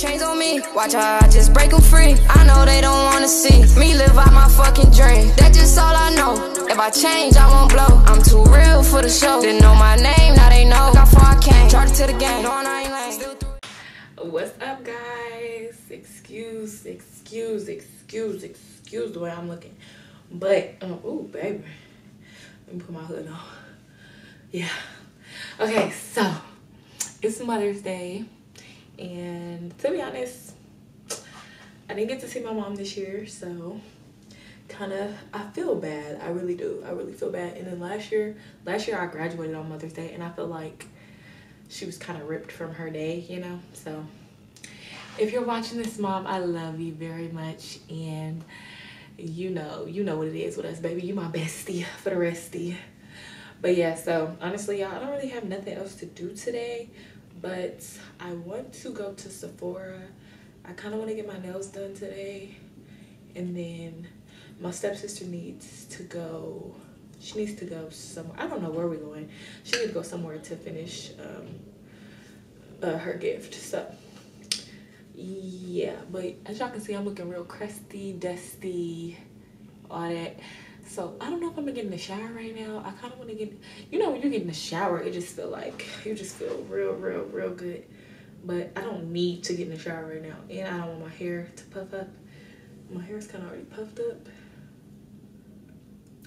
chains on me. Watch how I just break them free. I know they don't wanna see me live out my fucking dream. That's just all I know. If I change, I won't blow. I'm too real for the show. Didn't know my name, now they know. How far I came. To the game. What's up, guys? Excuse, excuse, excuse, excuse the way I'm looking. But, um, ooh, baby. Let me put my hood on. Yeah. Okay, so it's Mother's Day. And to be honest, I didn't get to see my mom this year. So, kind of, I feel bad. I really do. I really feel bad. And then last year, last year I graduated on Mother's Day. And I feel like she was kind of ripped from her day, you know? So, if you're watching this, mom, I love you very much. And you know, you know what it is with us, baby. You my bestie for the restie. But yeah, so honestly, y'all, I don't really have nothing else to do today. But I want to go to Sephora. I kind of want to get my nails done today. And then my stepsister needs to go. She needs to go somewhere. I don't know where we're going. She needs to go somewhere to finish um, uh, her gift. So yeah but as y'all can see i'm looking real crusty dusty all that so i don't know if i'm gonna get in the shower right now. I kind of want to get you know when you get in the shower it just feel like you just feel real real real good. But i don't need to get in the shower right now. And i don't want my hair to puff up. My hair is kind of already puffed up.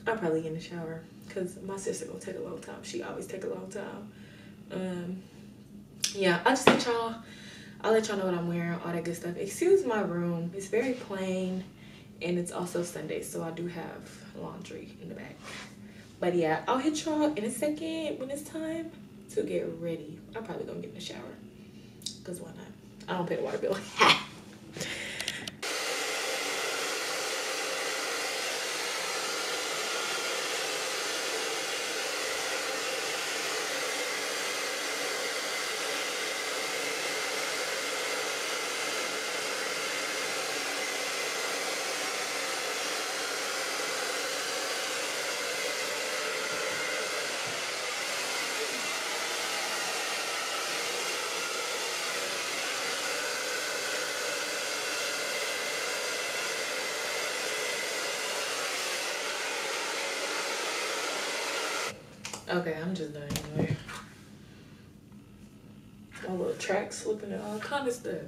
I'll probably get in the shower because my sister gonna take a long time. She always take a long time. Um yeah i just let y'all I'll let y'all know what I'm wearing, all that good stuff. Excuse my room. It's very plain and it's also Sunday, so I do have laundry in the back. But yeah, I'll hit y'all in a second when it's time to get ready. I'm probably gonna get in the shower. Cause why not? I don't pay the water bill. Okay, I'm just done anyway. My little track slipping and all kind of stuff.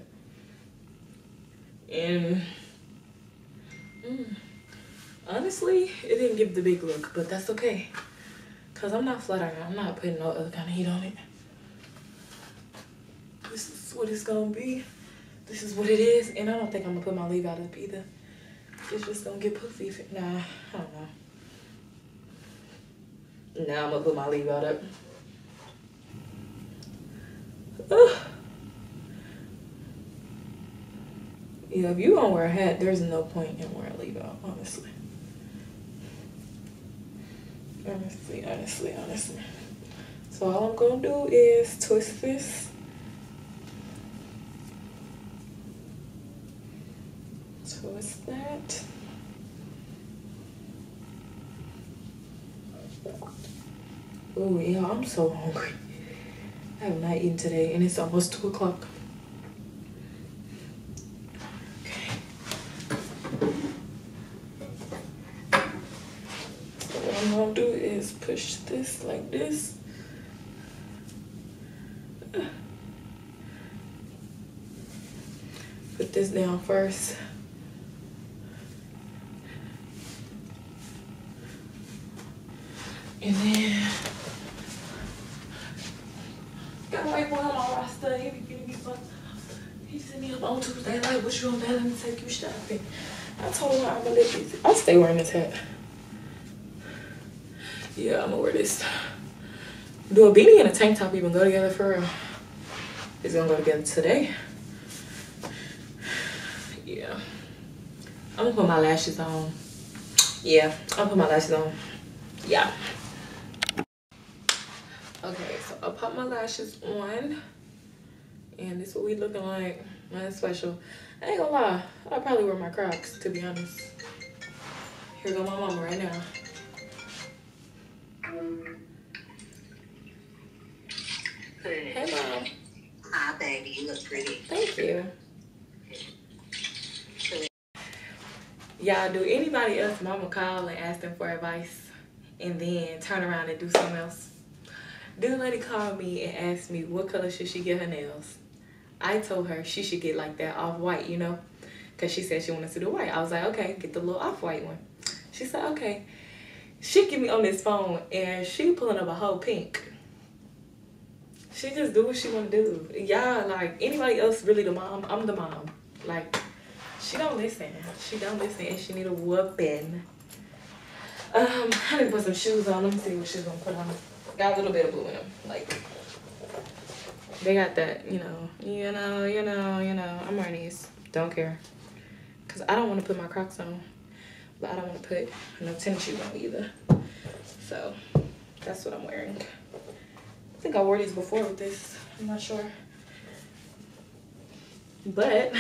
And mm, honestly, it didn't give the big look, but that's okay. Cause I'm not flat iron. I'm not putting no other kind of heat on it. This is what it's gonna be. This is what it is. And I don't think I'm gonna put my leave out up either. It's just gonna get puffy. Nah, I don't know. Now I'm gonna put my leave out up. Ugh. Yeah, if you don't wear a hat, there's no point in wearing a leave out, honestly. Honestly, honestly, honestly. So all I'm gonna do is twist this. Twist that. Oh yeah, I'm so hungry. I have not eaten today and it's almost two o'clock. Okay. What I'm gonna do is push this like this. Put this down first. And then got white boy on my roster. He be getting me fucked up. He sent me up on Tuesday like, what you on that? Let me take you shopping. I told him I'm gonna let these. I'll stay wearing this hat. Yeah, I'm gonna wear this. Do a beanie and a tank top even go together for real? It's gonna go together today. Yeah. I'm gonna put my lashes on. Yeah, gonna put my lashes on. Yeah. Okay, so I'll pop my lashes on. And this is what we looking like. Nothing special. I ain't gonna lie, I probably wear my Crocs to be honest. Here go my mama right now. Hey mom. Hi baby, you look pretty. Thank you. Y'all, do anybody else mama call and ask them for advice and then turn around and do something else? This lady called me and asked me what color should she get her nails. I told her she should get like that off-white, you know, because she said she wanted to do white. I was like, okay, get the little off-white one. She said, okay. She get me on this phone and she pulling up a whole pink. She just do what she want to do. Y'all, like, anybody else really the mom? I'm the mom. Like, she don't listen. She don't listen and she need a whooping. Um, I need to put some shoes on. Let me see what she's gonna put on. Got a little bit of blue in them. Like, they got that, you know, you know, you know, you know. I'm wearing these. Don't care. Because I don't want to put my Crocs on. But I don't want to put no tennis shoes on either. So, that's what I'm wearing. I think I wore these before with this. I'm not sure. But,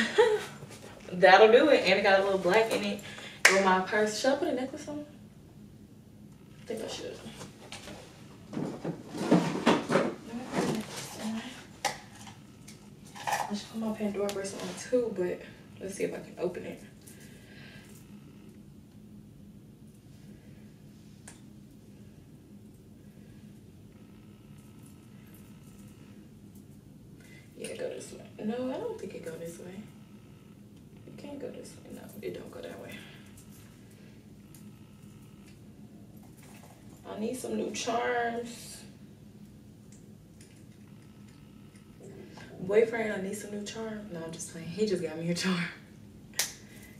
that'll do it. And it got a little black in it. With my purse. Should I put a necklace on? I think I should. I should put my Pandora bracelet on too, but let's see if I can open it. Yeah, go this way. No, I don't think it go this way. It can't go this way. No, it don't go that way. I need some new charms. Boyfriend, I need some new charm. No, I'm just playing. He just got me a charm.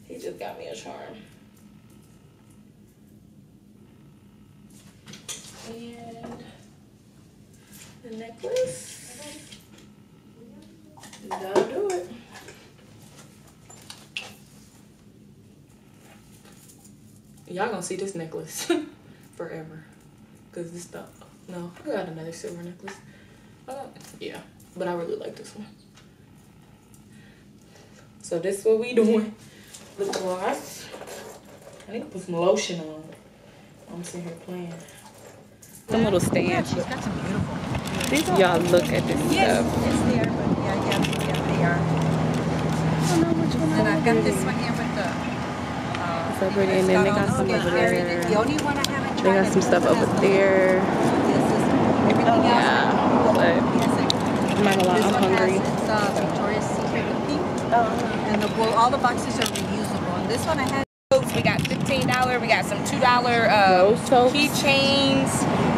He just got me a charm. And the necklace. That'll do it. Y'all gonna see this necklace forever. Cause this stuff. No, I got another silver necklace. Got, yeah, but I really like this one. So this is what we doing. Lip gloss. I need to put some lotion on. I'm sitting here playing. Some little stands. She's got some beautiful. These y'all look at this Yes, stuff. it's there, but yeah, yeah, yeah, they are. And I've got this one here with the. Uh, So pretty, and then they got some okay, over there. The only one I haven't They got some stuff one over there. This is everything else. Yeah, but Yes, I- Not gonna This I'm one has, hungry. it's uh, Victoria's Secret with pink. And the, well, all the boxes are reusable. And this one I had. We got fifteen dollar. We got some two dollar uh, keychains.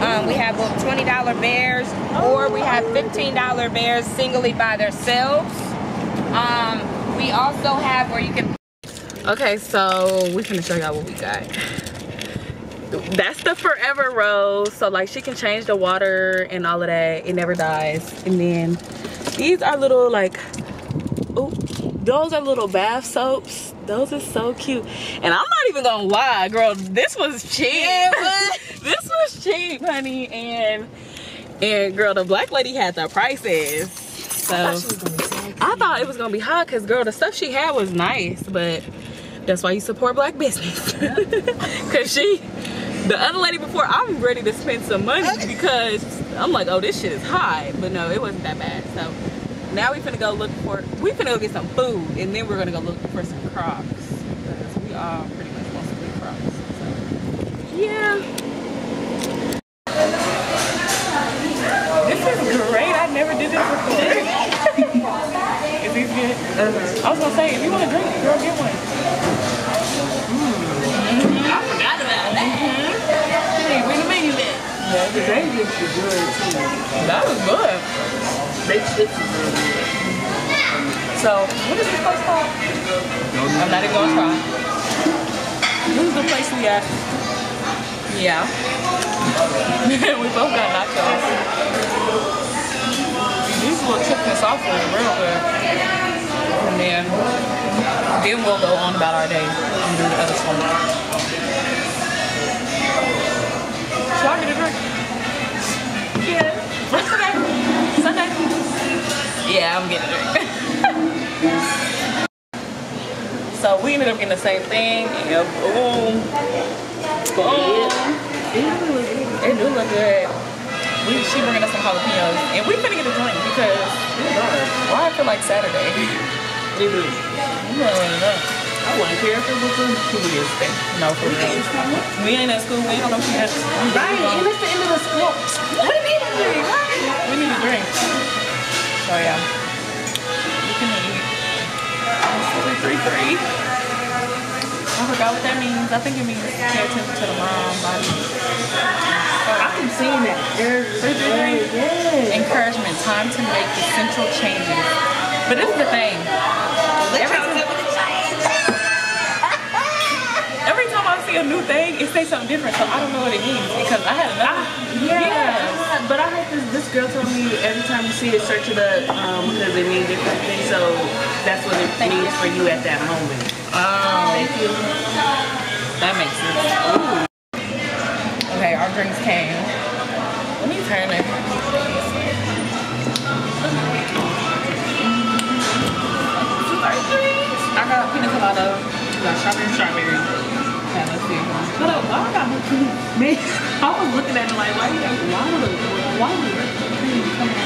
Um, we have twenty dollar bears, or we have fifteen dollar bears singly by themselves. Um, we also have where you can Okay, so we finna show y'all what we got. That's the Forever Rose. So like she can change the water and all of that. It never dies. And then these are little like, oh, those are little bath soaps. Those are so cute. And I'm not even gonna lie, girl, this was cheap. this was cheap, honey. And and girl, the black lady had the prices. So I thought it was gonna be hot because girl, the stuff she had was nice, but that's why you support black business. Cause she, the other lady before, I'm ready to spend some money because I'm like, oh, this shit is high. But no, it wasn't that bad. So now we finna go look for, we finna go get some food and then we're gonna go look for some Crocs. Because we all pretty much want some good Crocs. So yeah. This is great. I never did this before. is these good? I was gonna say, if you want a drink, girl, get one. Yeah, the Vegas is good too. That was good. They chips is really good. So, what is this place called? I'm not even gonna try. This is the place we at. Yeah. we both got nachos. These little chicken sauce is real good. And then, then we'll go on about our day and do the other stuff. Ended up getting the same thing. And boom. Boom. It do look good. We, she bringing us some jalapenos. And we finna get a drink because why I feel like Saturday. They do. You don't know. I wouldn't care if it was a Julius thing. No, for real. We ain't at school. We ain't on no campus. Right, and it's the end of the school. We need a drink. We need a drink. So yeah. We can eat. Three, three, three. I forgot what that means. I think it means pay attention to the mom body. I can see that. Yeah. Encouragement, time to make essential changes. But this is the thing. Every time, Every time I see a new thing, it says something different, so I don't know what it means because I had another. Yeah. But I heard this this girl told me every time you see it, search it up um, because it means different things. So that's what it means for you at that moment. um, Thank you. that makes sense. Ooh. Okay, our drinks came. Let me turn it. I got pina colada. You got strawberry, strawberry. Okay, let's see. Hold up, why I got man? I was looking at it like, why you got why would why would Come on,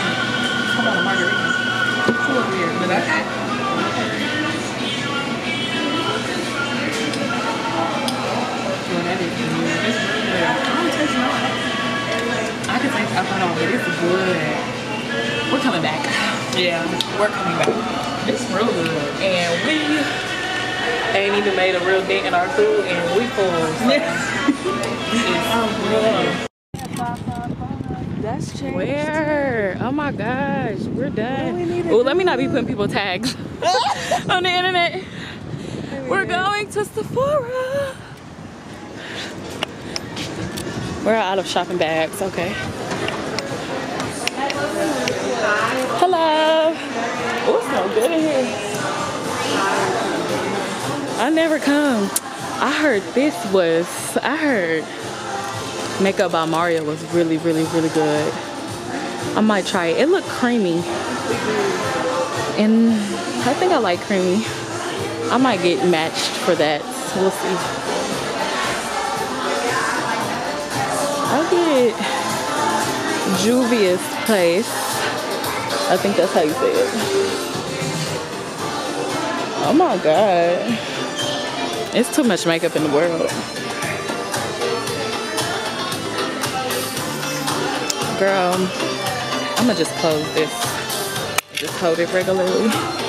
come on, a margarita. It's a little weird, but okay. It's really good. I don't taste none. I can taste alcohol, it's good. We're coming back. Yeah, We're coming back. it's real good. And we Ain't even made a real dent in our food, and we full. So That's changed. Where? Oh my gosh, we're done. Oh, let me not be putting people tags on the internet. We're going to Sephora. We're out of shopping bags. Okay. Hello. Oh, it smells good in here. I never come. I heard this was. I heard Makeup by Mario was really, really, really good. I might try it. It looked creamy. And I think I like creamy. I might get matched for that. We'll see. I'll Juvia's Place. I think that's how you say it. Oh my god. It's too much makeup in the world. Girl, I'm gonna just close this. Just hold it regularly.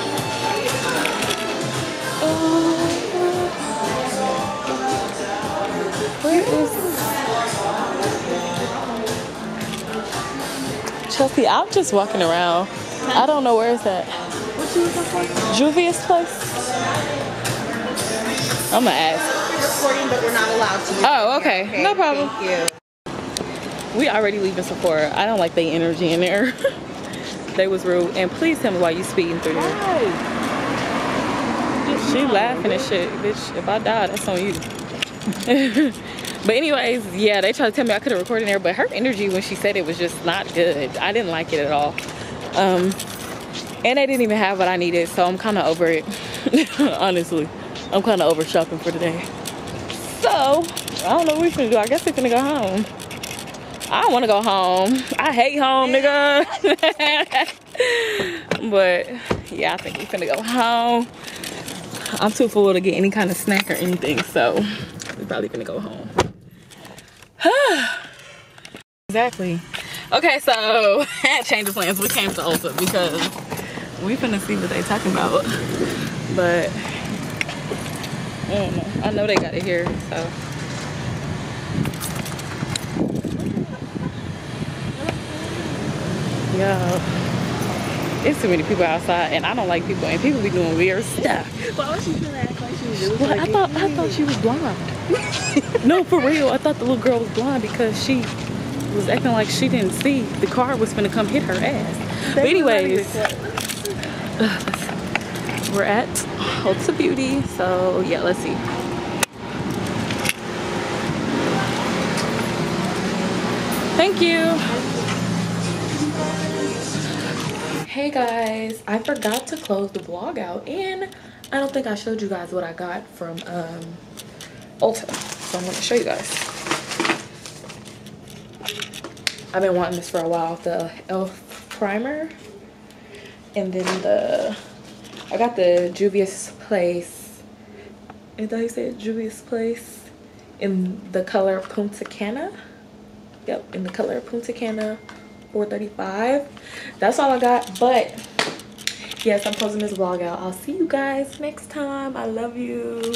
Chelsea? I'm just walking around. I don't know where it's at. Juvia's place? I'm gonna ask. Recording, but we're not allowed to. Oh, okay. No problem. Thank you. We already leaving Sephora. I don't like the energy in there. they was rude. And please tell me why you speeding through there. She laughing and shit. Bitch, if I die, that's on you. but anyways, yeah, they tried to tell me I could have recorded there, but her energy when she said it was just not good. I didn't like it at all. Um, and they didn't even have what I needed, so I'm kind of over it. Honestly, I'm kind of over shopping for today. So, I don't know what we're gonna do. I guess we're gonna go home. I don't want to go home. I hate home, nigga. but yeah, I think we're gonna go home. I'm too full to get any kind of snack or anything, so we're probably gonna go home. exactly. Okay, so change of plans. We came to Ulta because we finna see what they talking about. But I don't know. I know they got it here, so. Yo, it's too many people outside, and I don't like people, and people be doing weird stuff. Why was she act like she was doing Well, I thought I thought she was blonde. no, for real, I thought the little girl was blind because she was acting like she didn't see the car was gonna come hit her ass. But anyways, we're at Ulta Beauty, so yeah, let's see. Thank you. Hey guys, I forgot to close the vlog out and I don't think I showed you guys what I got from um, Ulta. So I'm gonna show you guys. I've been wanting this for a while, the e.l.f. primer. And then the, I got the Juvia's Place And thought he said Juvia's Place in the color Punta Cana. Yep, in the color Punta Cana 435. That's all I got. But yes, I'm closing this vlog out. I'll see you guys next time. I love you.